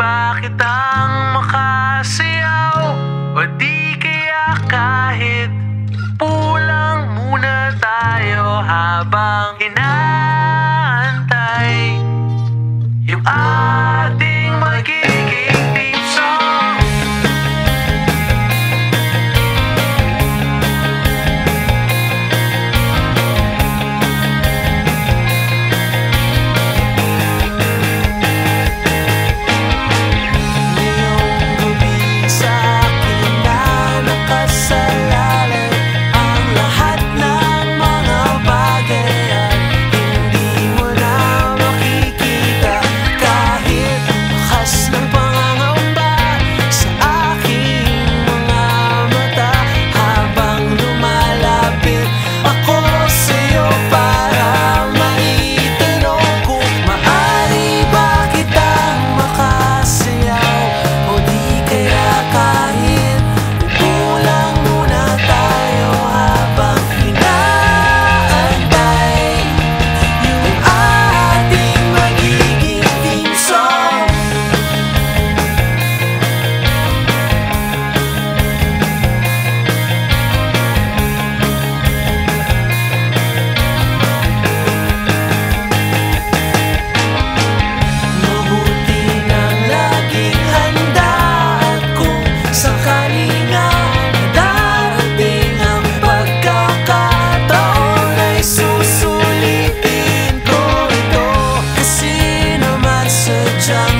Ba kitang makasayaw O di kaya kahit Pulang muna tayo habang inaantay Yung Russian